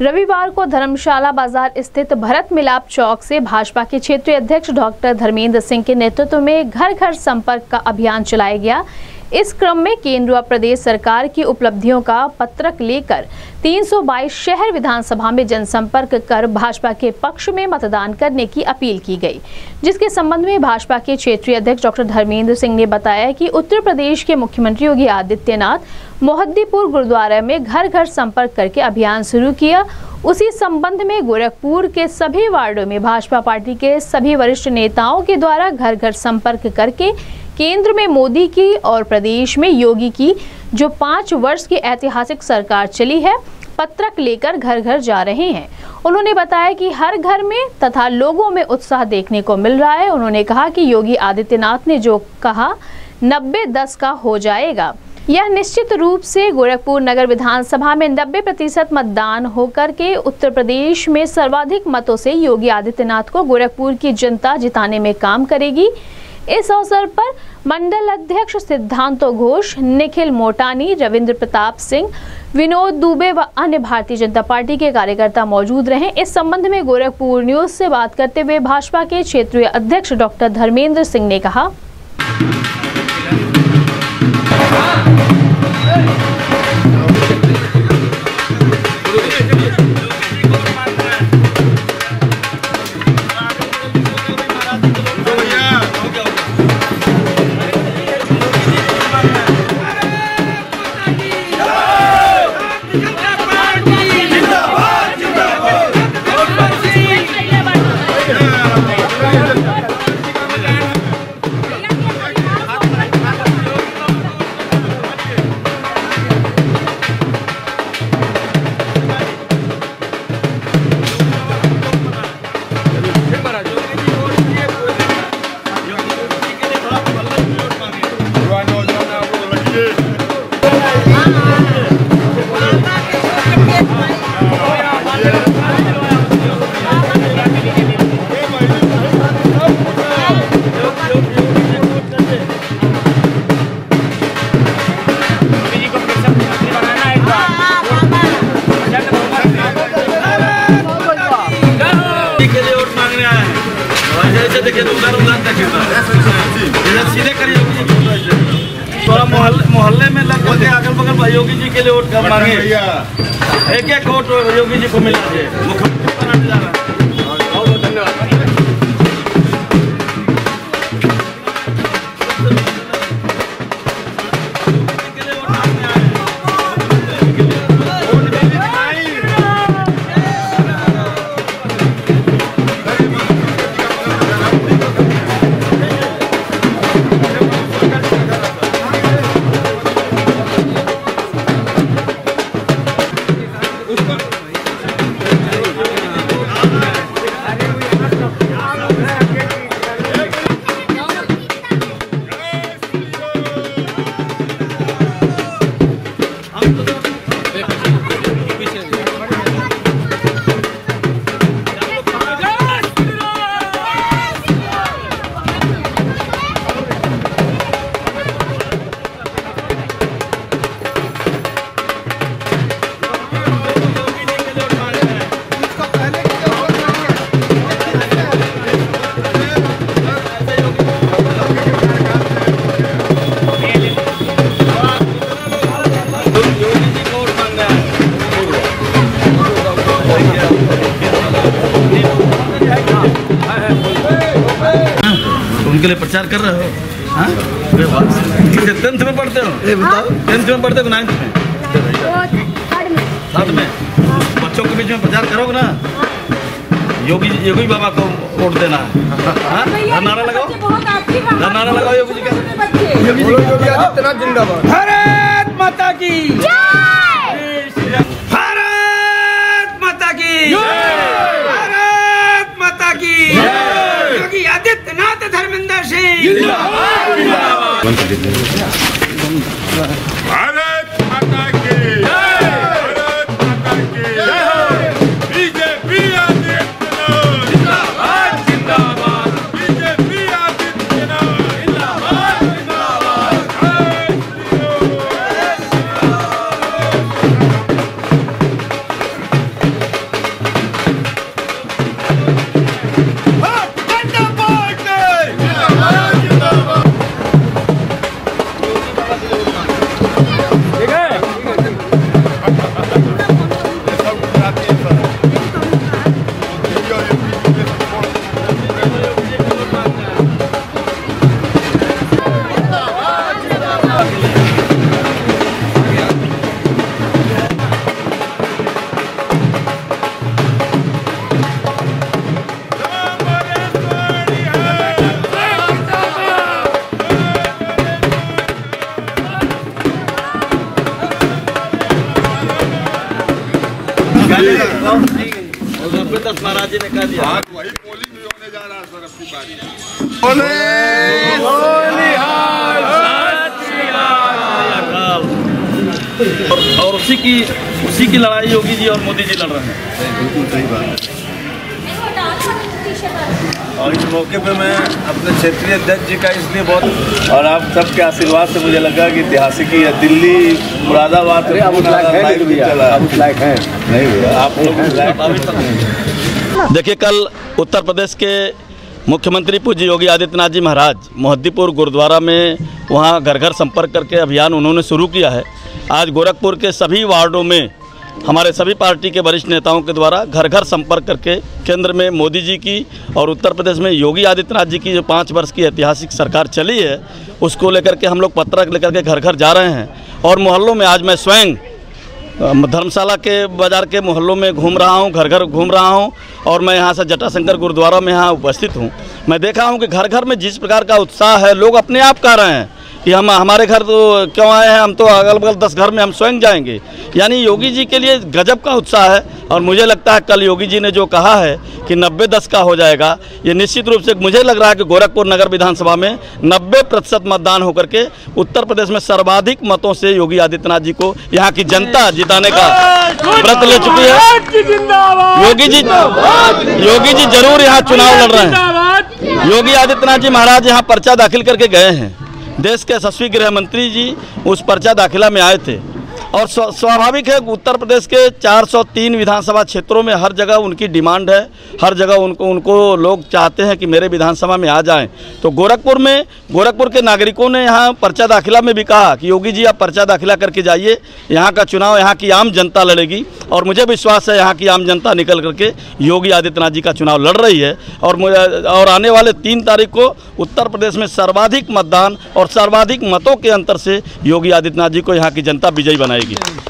रविवार को धर्मशाला बाज़ार स्थित भरत मिलाप चौक से भाजपा के क्षेत्रीय अध्यक्ष डॉक्टर धर्मेंद्र सिंह के नेतृत्व में घर घर संपर्क का अभियान चलाया गया। इस क्रम में केंद्र व प्रदेश सरकार की उपलब्धियों का पत्रक लेकर 322 शहर विधानसभा में जनसंपर्क कर भाजपा के पक्ष में मतदान करने की अपील की गई, जिसके संबंध में भाजपा के क्षेत्रीय अध्यक्ष डॉक्टर धर्मेंद्र सिंह ने बताया कि उत्तर प्रदेश के मुख्यमंत्री योगी आदित्यनाथ मोहद्दीपुर गुरुद्वारा में घर घर संपर्क करके अभियान शुरू किया। उसी संबंध में गोरखपुर के सभी वार्डो में भाजपा पार्टी के सभी वरिष्ठ नेताओं के द्वारा घर घर संपर्क करके केंद्र में मोदी की और प्रदेश में योगी की, जो पाँच वर्ष की ऐतिहासिक सरकार चली है, पत्रक लेकर घर घर जा रहे हैं। उन्होंने बताया कि हर घर में तथा लोगों में उत्साह देखने को मिल रहा है। उन्होंने कहा कि योगी आदित्यनाथ ने जो कहा, नब्बे दस का हो जाएगा। यह निश्चित रूप से गोरखपुर नगर विधानसभा में 90 प्रतिशत मतदान होकर के उत्तर प्रदेश में सर्वाधिक मतों से योगी आदित्यनाथ को गोरखपुर की जनता जिताने में काम करेगी। इस अवसर पर मंडल अध्यक्ष सिद्धांतो घोष, निखिल मोटानी, रविंद्र प्रताप सिंह, विनोद दुबे व अन्य भारतीय जनता पार्टी के कार्यकर्ता मौजूद रहे। इस संबंध में गोरखपुर न्यूज़ से बात करते हुए भाजपा के क्षेत्रीय अध्यक्ष डॉक्टर धर्मेंद्र सिंह ने कहा। देखिए इधर सीधे करिए। थोड़ा मोहल्ले मोहल्ले में लगभग अगल बगल योगी जी के लिए वोट कर मांगे एक एक वोट योगी जी को मिला मुख्यमंत्री उनके लिए प्रचार कर रहे हो? हाँ? टेंथ में पढ़ते हो? टेंथ में पढ़ते हो नाइन्थ में? साथ में। बच्चों के बीच में प्रचार करोगे ना? योगी योगी बाबा को वोट देना है। हाँ? नारा लगाओ। नारा लगाओ योगी जी का। बोलो योगी आदित्यनाथ जिंदाबाद। भारत माता की। भारत माता की भारत माता की योगी आदित्यनाथ धर्मेंद्र आज वही पोलिंग भी होने जा रहा है सर अपनी बारी और, और उसी की उसी की लड़ाई योगी जी और मोदी जी लड़ रहे हैं। बिल्कुल सही बात और इस मौके पे मैं अपने क्षेत्रीय अध्यक्ष जी का इसलिए बहुत और आप सबके आशीर्वाद से मुझे लगा कि ऐतिहासिक ही है। दिल्ली मुरादाबाद लाइव भी चला। नहीं भैया आप लोग देखिए, कल उत्तर प्रदेश के मुख्यमंत्री पूज्य योगी आदित्यनाथ जी महाराज मोहद्दीपुर गुरुद्वारा में वहाँ घर घर संपर्क करके अभियान उन्होंने शुरू किया है। आज गोरखपुर के सभी वार्डों में हमारे सभी पार्टी के वरिष्ठ नेताओं के द्वारा घर घर संपर्क करके केंद्र में मोदी जी की और उत्तर प्रदेश में योगी आदित्यनाथ जी की जो पाँच वर्ष की ऐतिहासिक सरकार चली है, उसको लेकर के हम लोग पत्रक लेकर के घर घर जा रहे हैं। और मोहल्लों में आज मैं स्वयं धर्मशाला के बाज़ार के मोहल्लों में घूम रहा हूँ घर घर घूम रहा हूँ और मैं यहाँ से जटाशंकर गुरुद्वारा में यहाँ उपस्थित हूँ। मैं देखा हूँ कि घर घर में जिस प्रकार का उत्साह है, लोग अपने आप कह रहे हैं कि हम, हमारे घर तो क्यों आए हैं, हम तो अगल बगल दस घर में हम स्वयं जाएँगे। यानी योगी जी के लिए गजब का उत्साह है। और मुझे लगता है कल योगी जी ने जो कहा है कि नब्बे दस का हो जाएगा, ये निश्चित रूप से मुझे लग रहा है कि गोरखपुर नगर विधानसभा में नब्बे प्रतिशत मतदान होकर के उत्तर प्रदेश में सर्वाधिक मतों से योगी आदित्यनाथ जी को यहाँ की जनता जिताने का व्रत ले चुकी है। योगी जी योगी जी ज़रूर यहाँ चुनाव लड़ रहे हैं। योगी आदित्यनाथ जी महाराज यहाँ पर्चा दाखिल करके गए हैं। देश के यशस्वी गृह मंत्री जी उस पर्चा दाखिला में आए थे। और स्व- स्वाभाविक है उत्तर प्रदेश के 403 विधानसभा क्षेत्रों में हर जगह उनकी डिमांड है। हर जगह उनको उनको लोग चाहते हैं कि मेरे विधानसभा में आ जाएँ। तो गोरखपुर में गोरखपुर के नागरिकों ने यहाँ पर्चा दाखिला में भी कहा कि, योगी जी, आप पर्चा दाखिला करके जाइए। यहाँ का चुनाव, यहाँ की आम जनता लड़ेगी। और मुझे विश्वास है, यहाँ की आम जनता निकल करके योगी आदित्यनाथ जी का चुनाव लड़ रही है। और और आने वाले तीन तारीख को उत्तर प्रदेश में सर्वाधिक मतदान और सर्वाधिक मतों के अंतर से योगी आदित्यनाथ जी को यहाँ की जनता विजयी बनाएगी। Thank you.